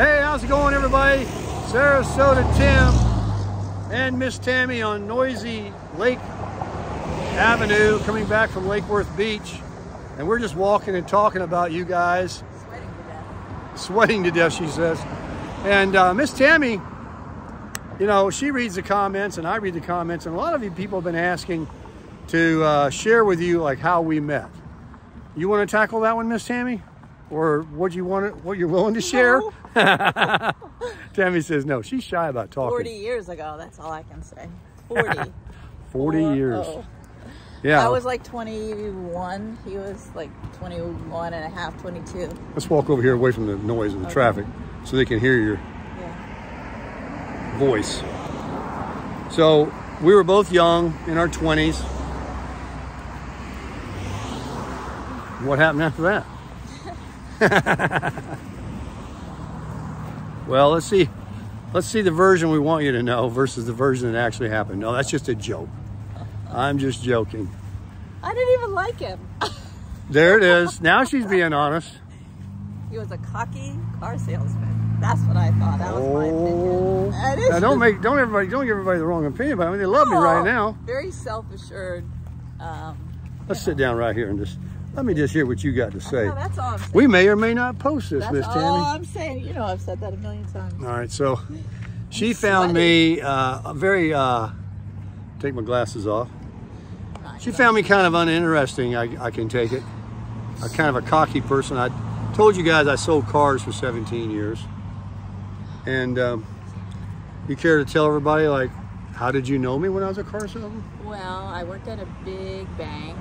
Hey, how's it going, everybody? Sarasota Tim and Miss Tammy on noisy Lake Avenue coming back from Lake Worth Beach. And we're just walking and talking about you guys. Sweating to death. Sweating to death, she says. And uh, Miss Tammy, you know, she reads the comments and I read the comments. And a lot of you people have been asking to uh, share with you like how we met. You want to tackle that one, Miss Tammy? Or what you want, what you're willing to share? No. Tammy says no. She's shy about talking. 40 years ago, that's all I can say. 40. 40 Four- years. oh. Yeah. I was like 21. He was like 21 and a half, 22. Let's walk over here away from the noise and the Okay. traffic so they can hear your Yeah. voice. So we were both young in our 20s. What happened after that? well, let's see. Let's see the version we want you to know versus the version that actually happened. No, that's just a joke. I'm just joking. I didn't even like him. There it is. Now she's being honest. He was a cocky car salesman. That's what I thought. That was my Oh. opinion. That is Now don't make don't everybody don't give everybody the wrong opinion, but I mean they love me right now. Very self-assured. Um, Let's sit down right here and just let me just hear what you got to say. no, that's all. We may or may not post this, That's Miss all Tammy. I'm saying. You know, I've said that a million times. All right, so she found me uh, very uh, take my glasses off. She found me kind of uninteresting. I, I can take it. A kind of a cocky person. I told you guys I sold cars for 17 years, and um, you care to tell everybody like how did you know me when I was a car salesman? Well, I worked at a big bank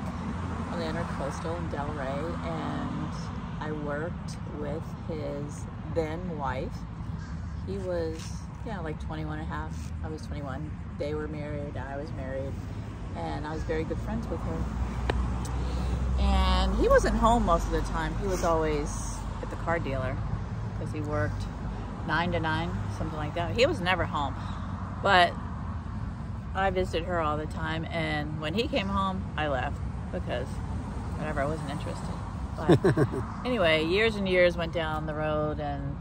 the Intercoastal in Delray, and I worked with his then wife. He was, yeah, like 21 and a half. I was 21. They were married, I was married, and I was very good friends with her. And he wasn't home most of the time. He was always at the car dealer because he worked nine to nine, something like that. He was never home. But I visited her all the time, and when he came home, I left because whatever, I wasn't interested. But anyway, years and years went down the road, and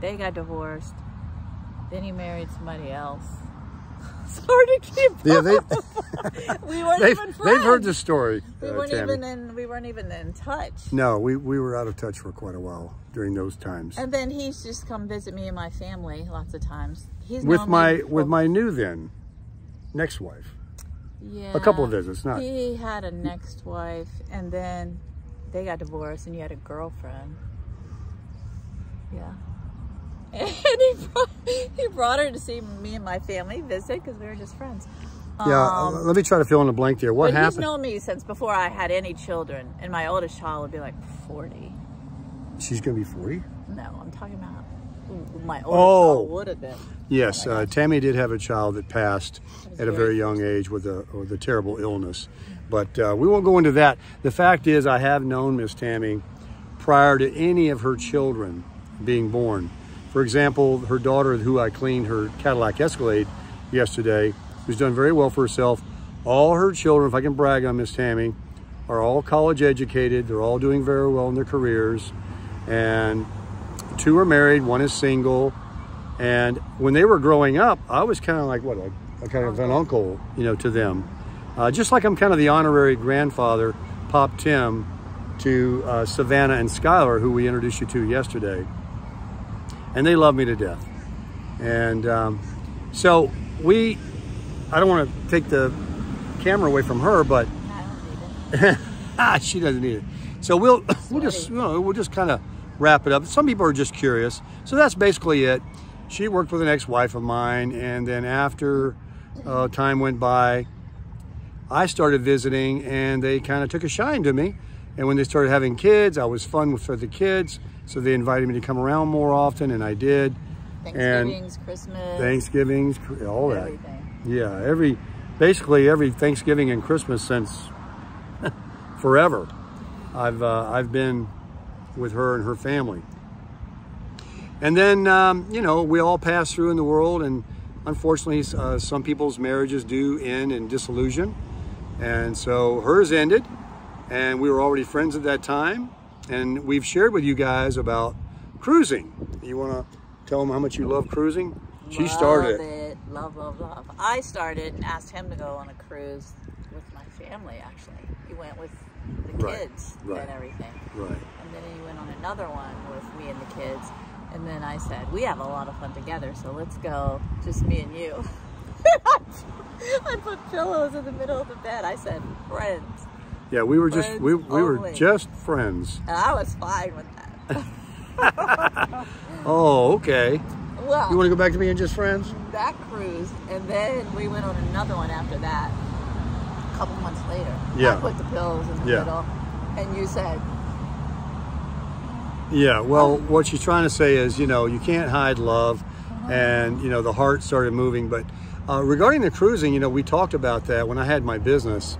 they got divorced. Then he married somebody else. Sorry to keep. Yeah, they we weren't they've, even friends. they've heard the story. We uh, weren't Tammy. even in. We weren't even in touch. No, we, we were out of touch for quite a while during those times. And then he's just come visit me and my family lots of times. He's with my with my new then next wife. Yeah, a couple of visits, not- He had a next wife, and then they got divorced, and he had a girlfriend. Yeah. And he brought, he brought her to see me and my family visit because we were just friends. Yeah, Um, let me try to fill in the blank there. What but he's known me since before I had any children, and my oldest child would be like 40. She's going to be 40? No, I'm talking about my oldest Oh. child would have been. Yes, Oh uh. Tammy did have a child that passed at a very very young age with a, with a terrible illness. But uh, we won't go into that. The fact is, I have known Miss Tammy prior to any of her children being born. For example, her daughter, who I cleaned her Cadillac Escalade yesterday, who's done very well for herself. All her children, if I can brag on Miss Tammy, are all college educated. They're all doing very well in their careers. And two are married, one is single. And when they were growing up, I was kind of like what a, a kind of an uncle, you know, to them. Uh, just like I'm kind of the honorary grandfather, Pop Tim, to uh, Savannah and Skylar, who we introduced you to yesterday. And they love me to death. And um, so we, I don't want to take the camera away from her, but I don't need it. ah, she doesn't need it. So we'll we'll just you know, we'll just kind of wrap it up. Some people are just curious, so that's basically it. She worked with an ex-wife of mine, and then after uh, time went by, I started visiting, and they kind of took a shine to me. And when they started having kids, I was fun with for the kids, so they invited me to come around more often, and I did. Thanksgivings, Christmas, Thanksgivings, all that. everything. Yeah, every basically every Thanksgiving and Christmas since forever. I've uh, I've been with her and her family. And then um, you know we all pass through in the world, and unfortunately, uh, some people's marriages do end in disillusion. And so hers ended, and we were already friends at that time. And we've shared with you guys about cruising. You want to Tell them how much you love cruising. She love started it. it. Love, love, love. I started and asked him to go on a cruise with my family. Actually, he went with the Right, kids right. and everything. Right. And then he went on another one with me and the kids. And then I said, we have a lot of fun together, so let's go, just me and you. I put pillows in the middle of the bed. I said, friends. Yeah, we were just Friends we, we were just friends. And I was fine with that. Oh, okay. well, You want to go back to being just friends? that cruise, and then we went on another one after that. A couple months later, Yeah. I put the pillows in the Yeah. middle, and you said, Yeah, well, what she's trying to say is, you know, you can't hide love, and you know, the heart started moving. But uh, regarding the cruising, you know, we talked about that when I had my business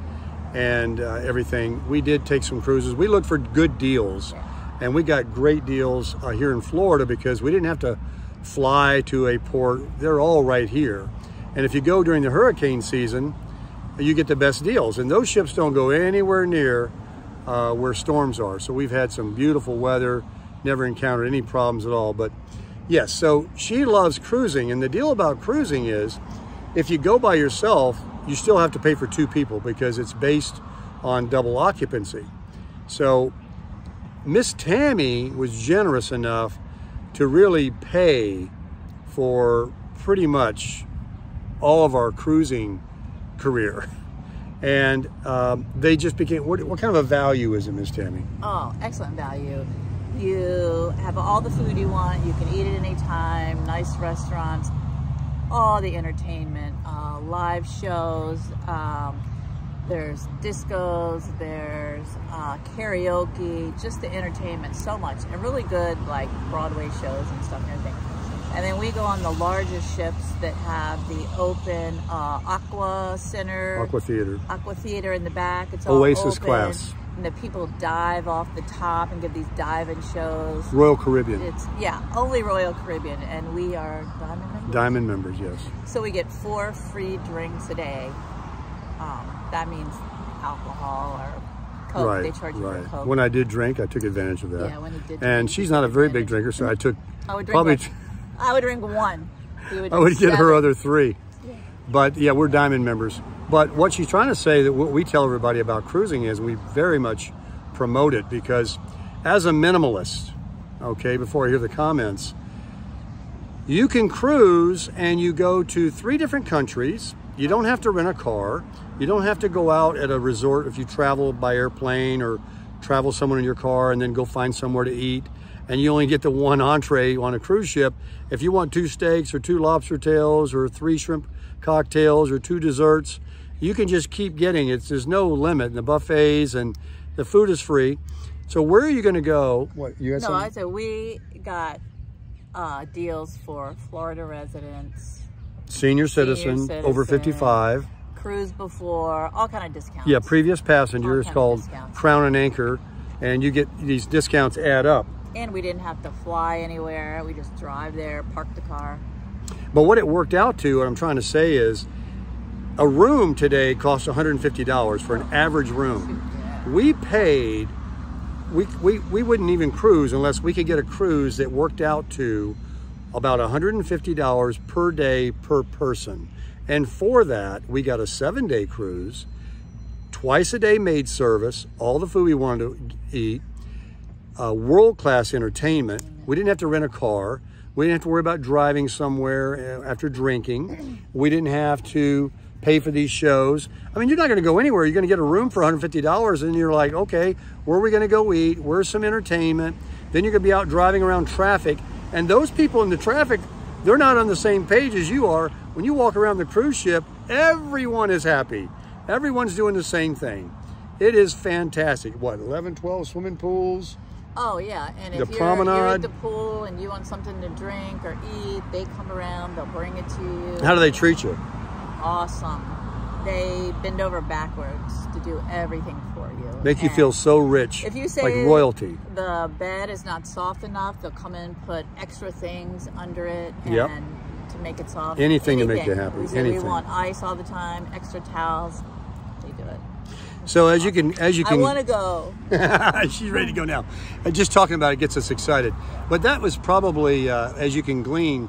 and uh, everything. We did take some cruises. We looked for good deals, and we got great deals uh, here in Florida because we didn't have to fly to a port. They're all right here, and if you go during the hurricane season, you get the best deals. And those ships don't go anywhere near uh, where storms are. So we've had some beautiful weather, never encountered any problems at all. But yes, so she loves cruising. And the deal about cruising is if you go by yourself, you still have to pay for two people because it's based on double occupancy. So Miss Tammy was generous enough to really pay for pretty much all of our cruising career. And um, they just became, what, what kind of a value is it, Miss Tammy? Oh, excellent value. You have all the food you want. You can eat it anytime. Nice restaurants. All the entertainment, uh, live shows. Um, there's discos. There's uh, karaoke. Just the entertainment, so much, and really good like Broadway shows and stuff and everything. And then we go on the largest ships that have the open uh, Aqua Center. Aqua Theater. Aqua Theater in the back. It's all Oasis class. And the people dive off the top and give these diving shows. Royal Caribbean. It's yeah, only Royal Caribbean, and we are diamond members. Diamond members, yes. So we get four free drinks a day. Um, that means alcohol or Coke. right, they charge you right. for Coke. When I did drink, I took advantage of that. Yeah, when you did And drink, she's not a very big drinker, so I took I would drink. probably. like- I would drink one. He would I would drink get her other three. But yeah, we're diamond members. But what she's trying to say that what we tell everybody about cruising is we very much promote it because as a minimalist, okay, before I hear the comments, you can cruise and you go to three different countries. You don't have to rent a car. You don't have to go out at a resort if you travel by airplane or travel somewhere in your car and then go find somewhere to eat. And you only get the one entree on a cruise ship. If you want two steaks or two lobster tails or three shrimp cocktails or two desserts, you can just keep getting it. There's no limit. And the buffets and the food is free. So where are you going to go? What you had No, some- I said we got uh, deals for Florida residents, senior citizen, Senior over 55. cruise before, all kind of discounts. Yeah, previous passenger is called. Crown and Anchor, and you get these discounts add up. And we didn't have to fly anywhere. We just drive there, park the car. But what it worked out to, what I'm trying to say is, a room today costs $150 for an average room. We paid, we, we, we wouldn't even cruise unless we could get a cruise that worked out to about $150 per day per person. And for that, we got a seven day cruise, twice a day maid service, all the food we wanted to eat, uh, world class entertainment. We didn't have to rent a car. We didn't have to worry about driving somewhere uh, after drinking. We didn't have to pay for these shows. I mean, you're not going to go anywhere. You're going to get a room for $150 and you're like, okay, where are we going to go eat? Where's some entertainment? Then you're going to be out driving around traffic. And those people in the traffic, they're not on the same page as you are. When you walk around the cruise ship, everyone is happy. Everyone's doing the same thing. It is fantastic. What, 11, 12 swimming pools? Oh yeah, and The if you're, you're promenade. at the pool and you want something to drink or eat, they come around. They'll bring it to you. How do they treat you? Awesome. They bend over backwards to do everything for you. Make you feel so rich, If you say like royalty. the bed is not soft enough, they'll come in put extra things under it and Yep. to make it soft. Anything to make you happy, anything. we want ice all the time, extra towels. They do it. So as you can, as you can, I want to go. she's ready to go now. And just talking about it gets us excited. But that was probably, uh, as you can glean,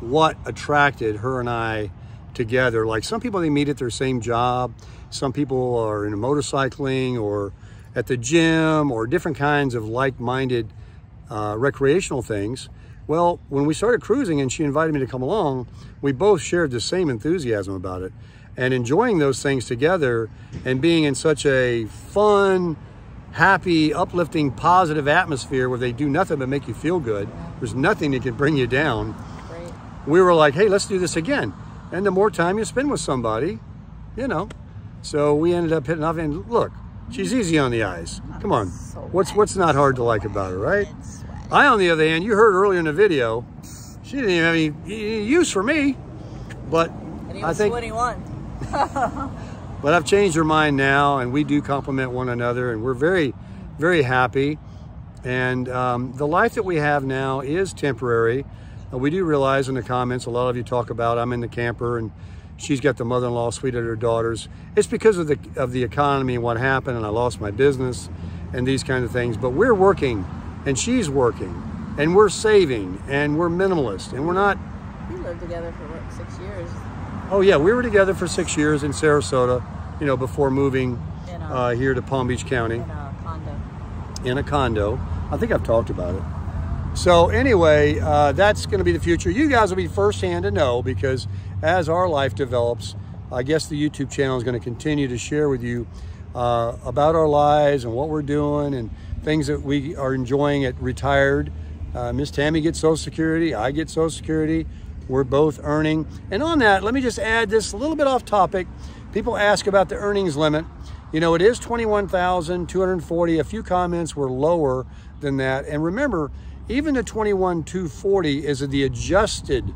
what attracted her and I together. Like some people, they meet at their same job. Some people are in motorcycling or at the gym or different kinds of like-minded uh, recreational things. Well, when we started cruising and she invited me to come along, we both shared the same enthusiasm about it and enjoying those things together and being in such a fun, happy, uplifting, positive atmosphere where they do nothing but make you feel good. There's nothing that can bring you down. Great. We were like, hey, let's do this again. And the more time you spend with somebody, you know. So we ended up hitting off and look, she's easy on the eyes. Come on. What's what's not hard to like about her, right? I, on the other hand, you heard earlier in the video, she didn't even have any use for me. But I think 21. but I've changed her mind now, and we do complement one another, and we're very, very happy. And um, the life that we have now is temporary. Uh, we do realize in the comments, a lot of you talk about I'm in the camper and she's got the mother-in-law suite at her daughters. It's because of the of the economy and what happened, and I lost my business and these kind of things. But we're working, and she's working, and we're saving, and we're minimalist, and we're not We lived together for what, six years? Oh yeah, we were together for six years in Sarasota, you know, before moving a, uh, here to Palm Beach County in a condo. in a condo. I think I've talked about it. So anyway, uh, that's going to be the future. You guys will be firsthand to know because as our life develops, I guess the YouTube channel is going to continue to share with you uh, about our lives and what we're doing and things that we are enjoying at retired. Uh, Miss Tammy gets Social Security. I get Social Security. We're both earning. And on that, let me just add this a little bit off topic. People ask about the earnings limit. You know, it is 21,240. A few comments were lower than that. And remember, even the 21,240 is the adjusted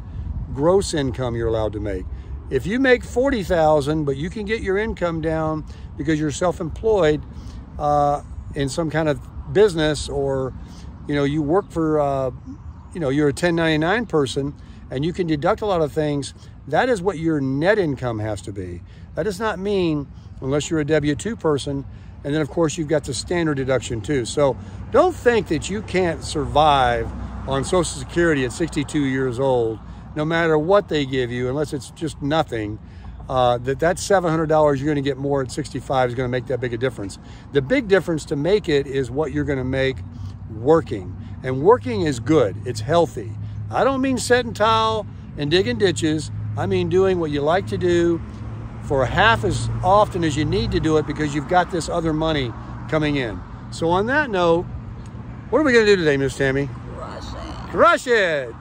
gross income you're allowed to make. If you make 40,000, but you can get your income down because you're self-employed uh, in some kind of business or, you know, you work for, uh, you know, you're a 1099 person and you can deduct a lot of things, that is what your net income has to be. That does not mean, unless you're a W-2 person, and then of course you've got the standard deduction too. So don't think that you can't survive on Social Security at 62 years old, no matter what they give you, unless it's just nothing. Uh, that that $700 you're going to get more at 65 is going to make that big a difference. The big difference to make it is what you're going to make working. And working is good. It's healthy. I don't mean setting tile and digging ditches. I mean doing what you like to do for half as often as you need to do it because you've got this other money coming in. So on that note, what are we going to do today, Miss Tammy? Crush it. Crush it!